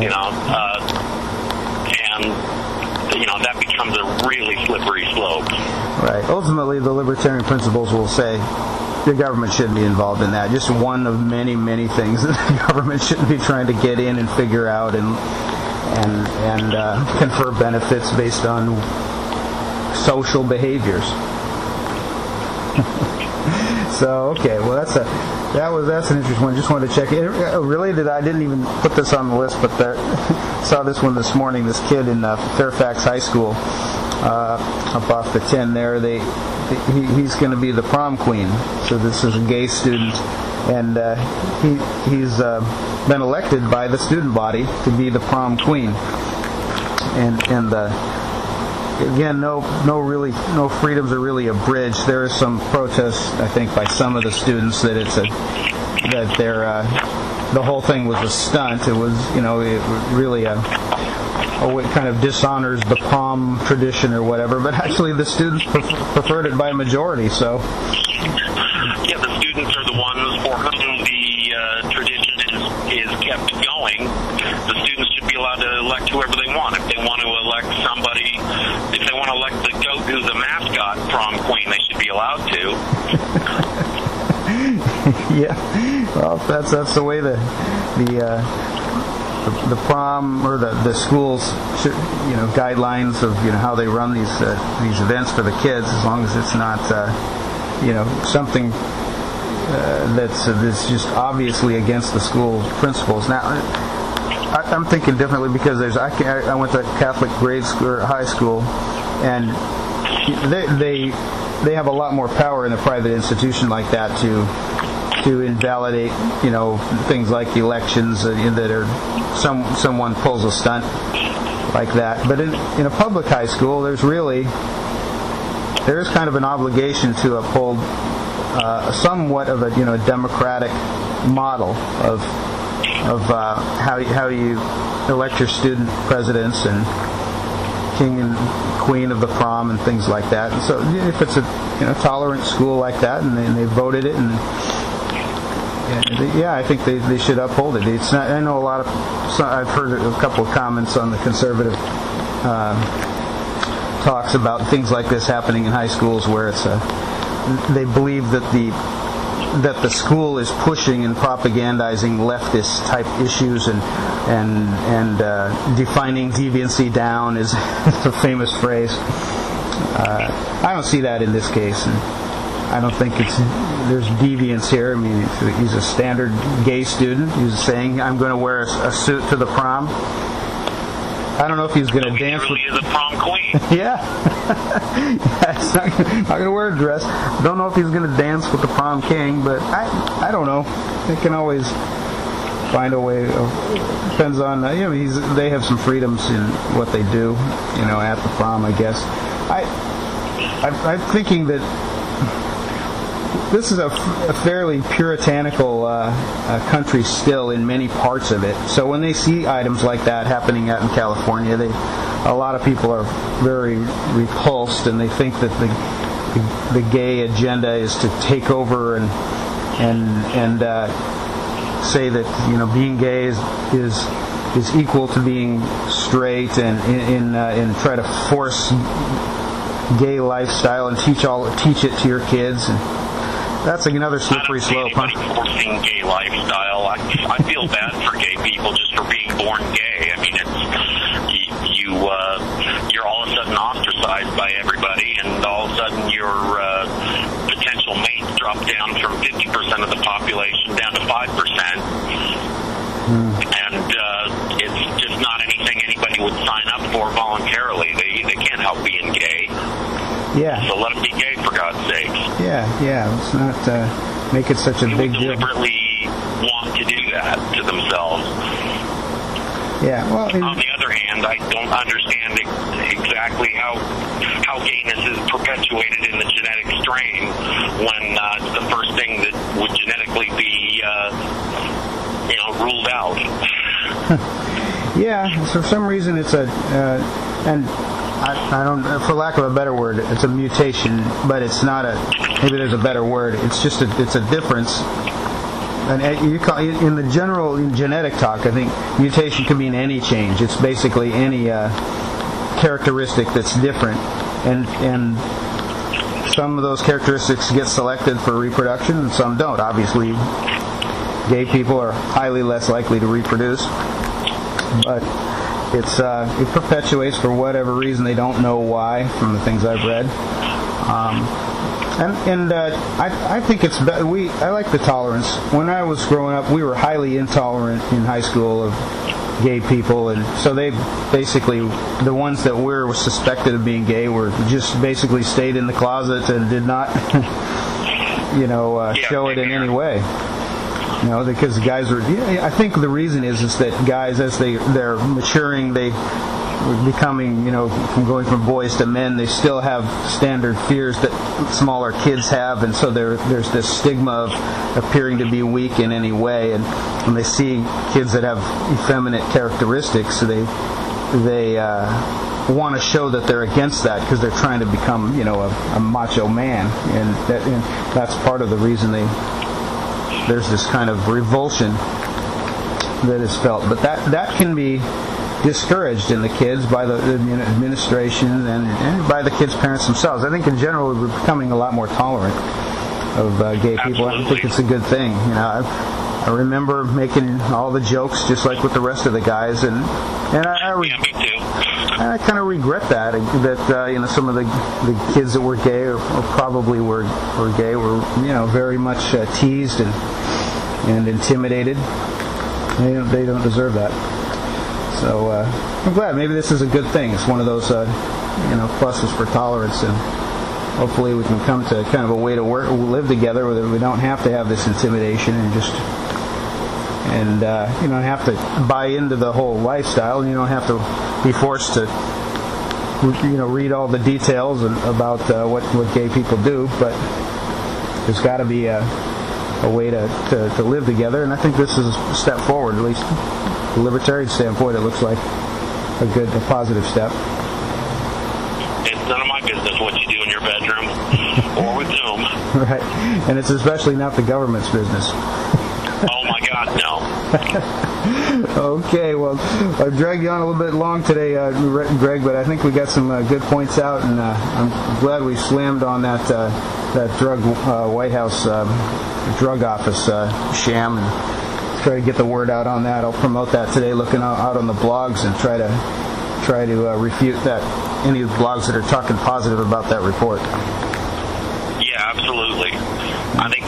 You know, uh, and you know that becomes a really slippery slope. Right. Ultimately, the libertarian principles will say the government shouldn't be involved in that. Just one of many, many things that the government shouldn't be trying to get in and figure out and and and uh, confer benefits based on social behaviors. so okay, well that's a that was that's an interesting one. Just wanted to check it. Uh, related, I didn't even put this on the list, but the, saw this one this morning. This kid in uh, Fairfax High School, uh, up off the 10 there, they he, he's going to be the prom queen. So this is a gay student, and uh, he he's uh, been elected by the student body to be the prom queen. And and uh, again, no no really no freedoms are really abridged. There is some protest, I think, by some of the students that it's a that they're uh, the whole thing was a stunt. It was you know it really a oh, it kind of dishonors the prom tradition or whatever, but actually the students preferred it by majority. So, yeah, the students are the ones for whom the uh, tradition is, is kept going. The students should be allowed to elect whoever they want. If they want to elect somebody, if they want to elect the goat who's the mascot prom queen, they should be allowed to. yeah, well, that's that's the way the the. Uh, the, the prom or the, the schools you know guidelines of you know how they run these uh, these events for the kids as long as it's not uh, you know something uh, that's uh, that's just obviously against the school principles now I, am thinking differently because there's I, can, I went to Catholic grade school or high school and they they they have a lot more power in a private institution like that to to invalidate, you know, things like elections that, are some someone pulls a stunt like that. But in in a public high school, there's really there is kind of an obligation to uphold uh, somewhat of a you know democratic model of of uh, how how you elect your student presidents and king and queen of the prom and things like that. And so if it's a you know tolerant school like that and they, and they voted it and yeah, I think they, they should uphold it. It's not, I know a lot of, I've heard a couple of comments on the conservative uh, talks about things like this happening in high schools where it's a, they believe that the that the school is pushing and propagandizing leftist type issues and and and uh, defining deviancy down is a famous phrase. Uh, I don't see that in this case. And, I don't think it's there's deviance here. I mean, he's a standard gay student. He's saying, "I'm going to wear a, a suit to the prom." I don't know if he's going to so dance. Really with... is a prom queen. yeah, yeah he's not, not going to wear a dress. Don't know if he's going to dance with the prom king, but I I don't know. They can always find a way. Of, depends on uh, you know he's they have some freedoms in what they do. You know, at the prom, I guess. I, I I'm thinking that this is a, a fairly puritanical uh, uh, country still in many parts of it. So when they see items like that happening out in California, they a lot of people are very repulsed, and they think that the the, the gay agenda is to take over and and and uh, say that you know being gay is is is equal to being straight and in, uh, and try to force gay lifestyle and teach all teach it to your kids and that's another slippery slope. Huh? Forcing gay lifestyle. I, I feel bad for gay people just for being born gay. I mean, it's you, you uh, you're all of a sudden ostracized by everybody, and all of a sudden your uh, down from 50% of the population down to 5%. Hmm. And uh, it's just not anything anybody would sign up for voluntarily. They they can't help being gay. Yeah. So let them be gay for God's sake. Yeah, yeah. Let's not uh, make it such a big deal. deliberately want to do that to themselves. Yeah. Well. In... On the other hand, I don't understand exactly how how gayness is perpetuated in the genetic strain when uh, it's the first thing that would genetically be uh, ruled out. yeah. For some reason, it's a uh, and I, I, don't, for lack of a better word, it's a mutation, but it's not a. Maybe there's a better word. It's just a, it's a difference and you call, in the general in genetic talk, I think mutation can mean any change. It's basically any uh, characteristic that's different, and and some of those characteristics get selected for reproduction, and some don't. Obviously, gay people are highly less likely to reproduce, but it's uh, it perpetuates for whatever reason they don't know why from the things I've read. Um, and and uh, I, I think it's be- we I like the tolerance. When I was growing up, we were highly intolerant in high school of gay people, and so they basically the ones that were suspected of being gay were just basically stayed in the closet and did not, you know, uh, show it in any way. You know, because the guys are. Yeah, I think the reason is is that guys, as they they're maturing, they becoming, you know, from going from boys to men, they still have standard fears that smaller kids have, and so there, there's this stigma of appearing to be weak in any way. And when they see kids that have effeminate characteristics, they they uh, want to show that they're against that because they're trying to become, you know, a, a macho man, and, that, and that's part of the reason they there's this kind of revulsion that is felt. But that that can be discouraged in the kids by the administration and, and by the kids' parents themselves. I think in general we're becoming a lot more tolerant of uh, gay people. I think it's a good thing. You know, I, I remember making all the jokes just like with the rest of the guys, and and I, I, re- Yeah, me too. I kind of regret that that uh, you know some of the the kids that were gay or, or probably were were gay were you know very much uh, teased and and intimidated. They don't, they don't deserve that. So uh, I'm glad. Maybe this is a good thing. It's one of those uh, you know pluses for tolerance, and hopefully we can come to kind of a way to work live together where we don't have to have this intimidation and just and uh, you don't have to buy into the whole lifestyle. And you don't have to be forced to, you know, read all the details about uh, what what gay people do. But there's got to be a, a way to, to, to live together, and I think this is a step forward. At least, from the libertarian standpoint, it looks like a good, a positive step. It's none of my business what you do in your bedroom or with whom. Right, and it's especially not the government's business. God, no. Okay, well, I've dragged you on a little bit long today, uh, Greg, but I think we got some uh, good points out, and uh, I'm glad we slammed on that uh, that drug uh, White House um, drug office uh, sham and try to get the word out on that. I'll promote that today, looking out, on the blogs and try to try to uh, refute that any of the blogs that are talking positive about that report.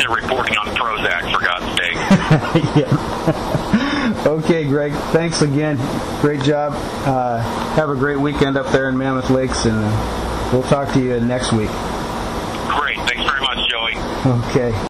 Yeah, absolutely. I think they're reporting on Prozac for God's sake. yeah. okay, Greg. Thanks again. Great job. Uh, have a great weekend up there in Mammoth Lakes, and uh, we'll talk to you next week. Great. Thanks very much, Joey. Okay.